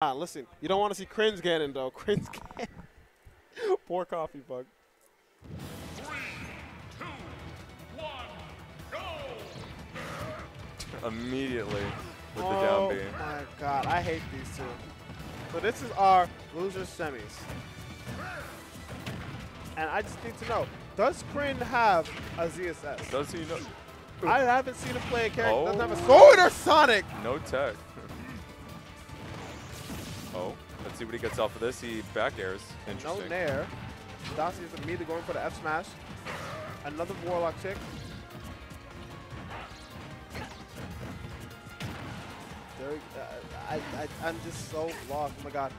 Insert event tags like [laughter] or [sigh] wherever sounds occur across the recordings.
Ah, listen, you don't want to see cringe Ganon though. [laughs] Ganon. Poor coffee bug. Immediately with the oh down B. my god, I hate these two. So this is our loser semis. And I just need to know, does Chrin have a ZSS? Does he know? I haven't seen him play a character that doesn't have a Oh. or Sonic! No tech. Oh, let's see what he gets off of this. He back airs. No Interesting. Nair. Dossie is immediately going for the F smash. Another Warlock chick. There, uh, I, I, I'm just so lost. Oh my god.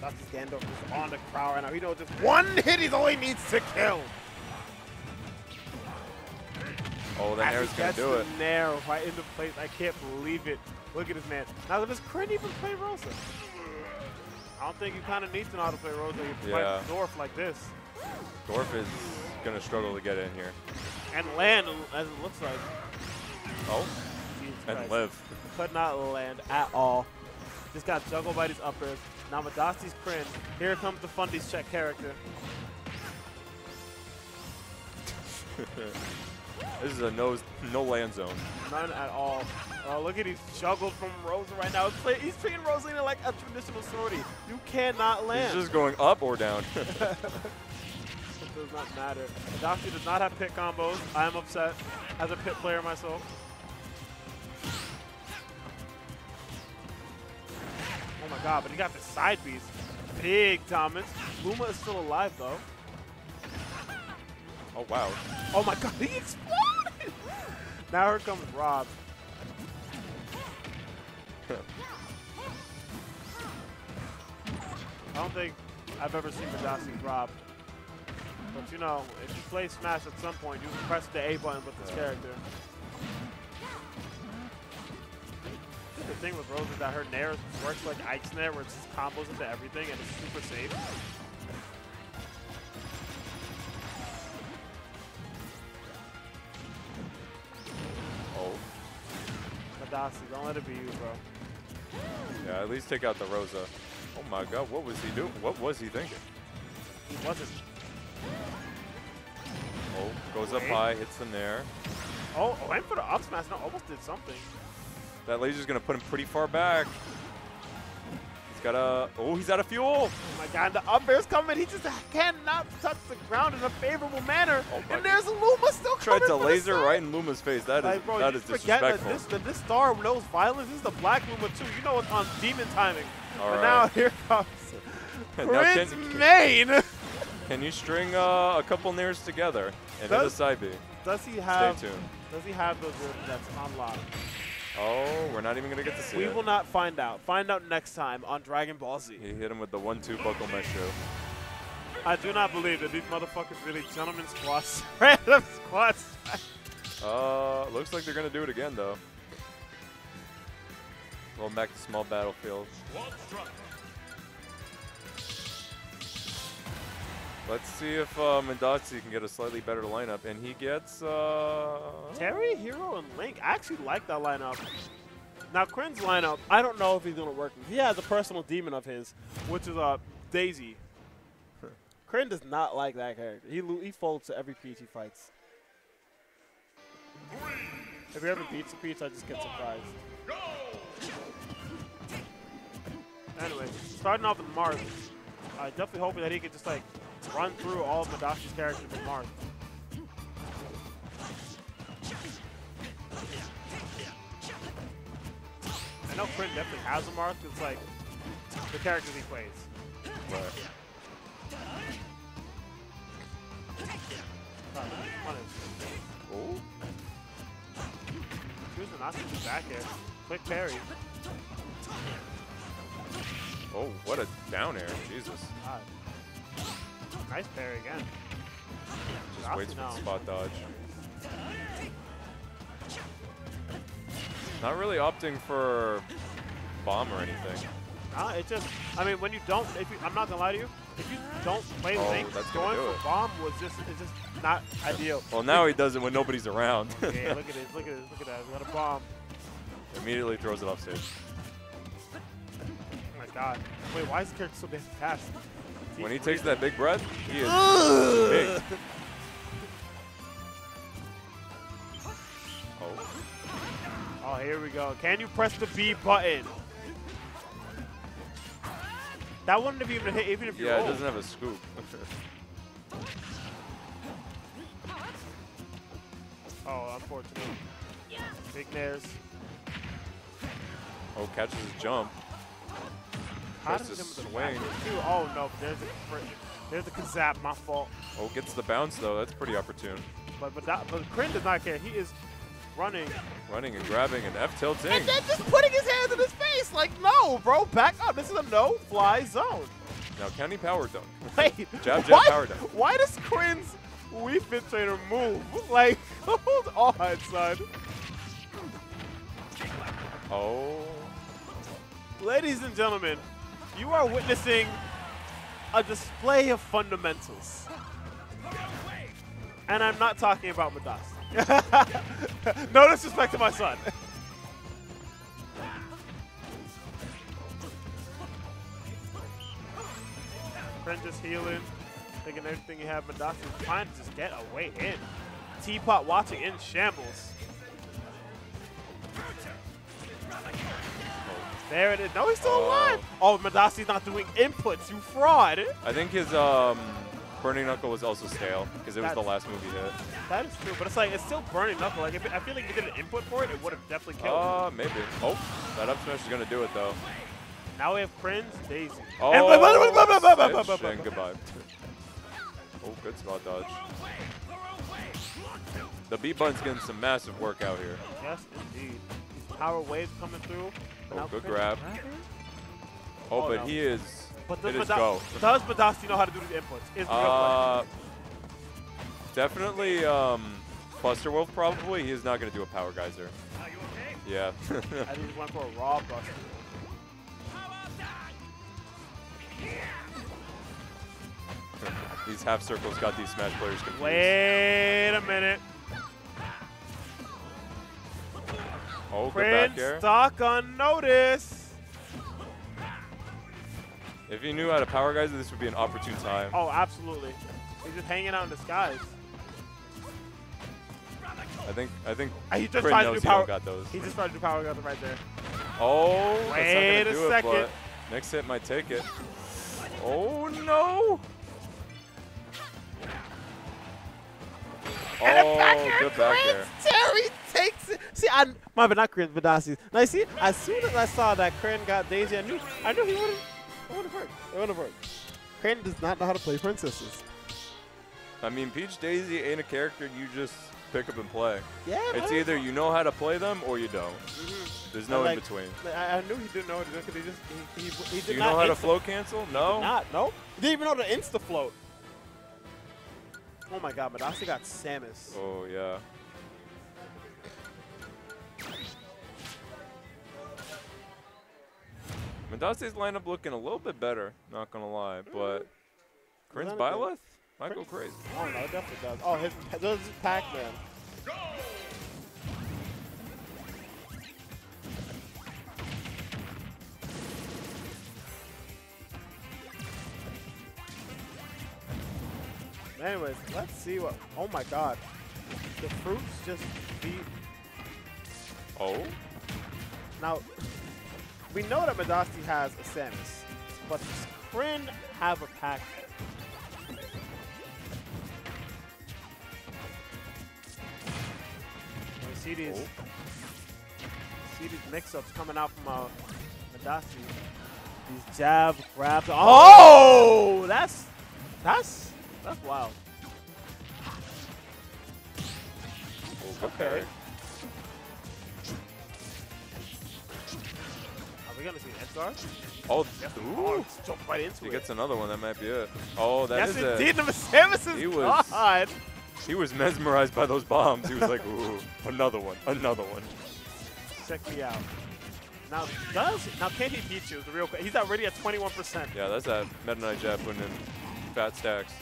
Dossie's Gandalf is on the crowd right now. He knows just one hit he's all he needs to kill. Oh, the As Nair's gonna do the it. Nair right into place. I can't believe it. Look at this man. Now does Chrin even play Rosa? I don't think you kind of need to know how to play Rosa. You play Yeah. Dwarf like this. Dorf is gonna struggle to get in here. And land, as it looks like. Oh, Jesus and Christ. live. Could not land at all. Just got juggled by these uppers. Now Madasti's Chrin. Here comes the Fundy's check character. [laughs] This is a no no land zone. None at all. Oh, look at he's juggled from Rosa right now. He's, play, he's treating Rosalina like a traditional sortie. You cannot land. He's just going up or down. [laughs] [laughs] It does not matter. Adachi does not have pit combos. I am upset as a pit player myself. Oh my god, but he got the side piece. Big Thomas. Luma is still alive though. oh wow. Oh my god, [laughs] he exploded! now here comes Rob. I don't think I've ever seen Madasti Rob. But you know, if you play Smash at some point, you can press the A button with this character. The thing with Rose is that her Nair works like Ike's Nair, where it just combos into everything and it's super safe. Oh, Madasti, don't let it be you, bro. yeah. At least take out the Rosa. Oh my God, what was he doing? What was he thinking? He wasn't. Oh, goes up high, hits the Nair. Oh, oh, went for the up smash. No, almost did something. That laser's gonna put him pretty far back. He's got a. Oh, he's out of fuel. Oh my god, the up air's coming. He just cannot touch the ground in a favorable manner. Oh and there's Luma still Tried coming to for the laser right in Luma's face. That is bro, that you is forget that disrespectful. this, that this star knows violence. This is the Black Luma too. You know it's on demon timing. All but right. now here comes [laughs] Now Prince can- Main. [laughs] Can you string uh, a couple Nairs together and hit a side B? Does he have? Stay tuned. Does he have those that's unlocked? Oh, we're not even gonna get to see We it. will not find out. Find out next time on Dragon Ball Z. He hit him with the one-two buckle mesh show. I do not believe that these motherfuckers really gentlemen squats, [laughs] random squats. Uh, looks like they're gonna do it again though. Going back to small battlefield. Let's see if uh, Mendazi can get a slightly better lineup, and he gets. Uh, Terry, Hero, and Link. I actually like that lineup. Now, Chrin's lineup, I don't know if he's going to work. He has a personal demon of his, which is uh, Daisy. [laughs] Chrin does not like that character. He, lo- he folds to every Peach he fights. If he ever beats a Peach, I just get surprised. Anyway, starting off with Marth, I definitely hoping that he can just like run through all of Madasti's characters with Marth. I know Chrin definitely has a mark. It's like the characters he plays. Right. Uh. Oh, Choosing not to back air. Quick parry. Oh, what a down air! Jesus, God. Nice parry again. just waits for the spot dodge. Not really opting for bomb or anything. Uh, it just, I mean, when you don't, if you, I'm not gonna lie to you, if you don't play Oh, Link, going for it. bomb was just, it's just not ideal. Well, now he does it when nobody's around. [laughs] yeah, look at [laughs] this, look at this, look at that. Got a bomb. Immediately throws it off stage. God. Wait, why is the character so damn fast? When he takes that big breath, he is Ugh. big. Oh, Oh, here we go. Can you press the B button? That wouldn't have even hit even if you yeah, it rolled. doesn't have a scoop. [laughs] Oh, unfortunate. Big Nairs. oh, catches his jump. How Tries to him with the swing. too? Oh no, there's a fr- there's a kazap, my fault. Oh, gets the bounce though. That's pretty opportune. But but that, but Chrin does not care. He is running Running and grabbing and F tilting. and then just putting his hands in his face. Like no, bro, back up. This is a no fly zone. Now can he power dunk? [laughs] Wait, Jab, jab, what? power down. Why does Chrin's Wii Fit Trainer move? [laughs] Like, [laughs] hold on, son. Oh. Ladies and gentlemen, you are witnessing a display of fundamentals. And I'm not talking about Madasti. [laughs] no disrespect to my son. Friend just healing, thinking everything you have. Madasti trying to just get a way in. Teapot watching in shambles. There it is. No, he's still Oh. alive. Oh, Madasti's not doing inputs. You fraud. I think his um, Burning Knuckle was also stale because it was the last move he hit. That is true, but it's like it's still burning knuckle. Like if it, I feel like if you did an input for it, it would have definitely killed. him. Uh, maybe. Oh, that up smash is gonna do it though. Now we have Prince, Daisy. Oh, And- and goodbye. Oh, good spot dodge. The B button's getting some massive work out here. Yes, indeed. These power waves coming through. Oh, Now good grab. Oh, Oh, but no. he is. But it does, is Mada- go. does Madasti know how to do the inputs? Is the Uh, definitely um, Buster Wolf probably. He is not going to do a power geyser. Yeah. question. [laughs] I think he went for a raw buster. [laughs] these half circles got these Smash players confused. Wait a minute. Oh, good back Prince air. stuck on notice. If he knew how to power geyser, this would be an opportune time. Oh, absolutely. He's just hanging out in the skies. I think I think He just tried to knows do he power. got those. He just tried to do power gun right there. Oh, Wait a that's not gonna do second. It, next hit might take it. Oh no! Oh, good back there. Terry takes it. See, I my bad, not Chrin, Vadasi. Now you see, as soon as I saw that Chrin got Daisy, I knew, I knew he wouldn't. It wouldn't work. It wouldn't work. Chrin does not know how to play princesses. I mean, Peach Daisy ain't a character you just pick up and play. Yeah, It's either you know how to play them or you don't. Mhm. There's no Like, in between. I, I knew he didn't know what to do because he just he, he, he did Do you know how to float cancel? No. Not no. He didn't even know to insta float. Oh my God, Madasti got Samus. Oh yeah. Mendace's lineup looking a little bit better, not gonna lie, mm. but Chrin's is- Byleth might go crazy. Oh no, it definitely does. Oh, his does his Pac-Man. Anyways, let's see what. Oh my God, the fruits just beat. Oh, Now, we know that Madasti has a Samus, but does Chrin have a Pac-Man? We see these, Oh. see these mix-ups coming out from uh, Madasti. These jab grabs. Oh, that's that's that's wild. Okay. Gonna see Edgar? Oh, Yes. ooh. Oh, jump right into He it. gets another one. That might be it. Oh, that yes, is it. indeed. The Samus is He was- God. He was mesmerized by those bombs. He was like, ooh, another one, another one. Check me out. Now does now can he beat you? The real He's already at 21%. Yeah, that's that Meta Knight jab putting in fat stacks.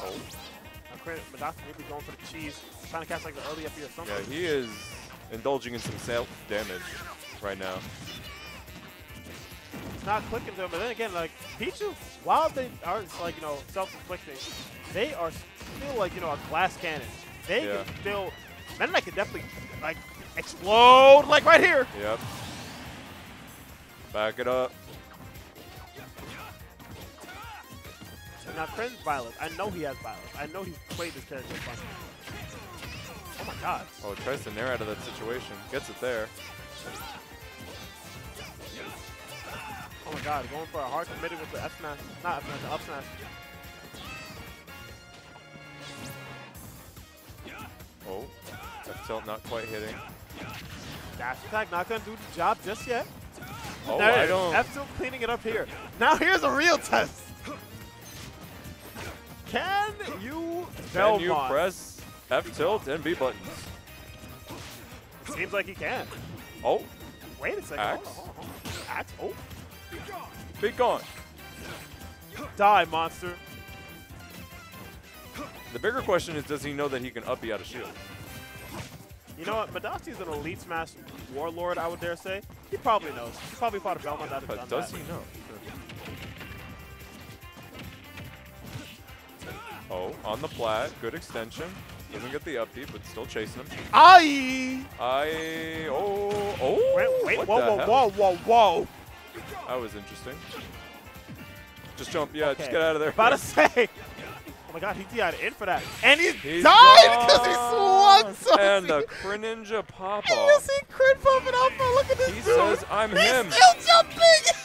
Oh, Now credit Madasti maybe going for the cheese, trying to catch like the early FE or something. yeah, he is indulging in some self damage right now. It's not clicking to him. But then again, like Pichu, while they are like you know self-inflicting, they are still like you know a glass cannon. They Yeah. can still. Meta Knight can definitely like explode like right here. Yep. Back it up. Now Chrin's violence. I know he has violence. I know he's played this character bunch. Oh my god. Oh, tries to nair out of that situation. Gets it there. Oh my god. Going for a hard committed with the F smash. Not F smash, the up smash. Oh, that tilt not quite hitting. Dash attack not gonna do the job just yet. Oh, There I don't. F tilt cleaning it up here. Now here's a real test. Can you Can you press F tilt and B buttons? Seems like he can. Oh, Wait a second. Axe? Hold on, hold on, hold on. Axe. Oh. Be gone. Die, monster. The bigger question is, does he know that he can up B out of shield? You know what? Madasti's an elite smash warlord, I would dare say. He probably knows. He probably fought a Belmont that has But done does that. he know? Oh, on the plat, good extension. Doesn't get the up B, but still chasing him. Aye! I oh oh. Wait, wait, what whoa, the whoa, hell? whoa, whoa, whoa. That was interesting. Just jump, yeah, just get out of there. About to [laughs] say. Oh my god, he DI'd in for that. And he's, He's died because he swung so And the. Greninja pop And you off. see Crit popping for look at this He dude. says, "I'm He's him." still jumping. [laughs]